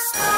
stop.